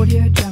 what you're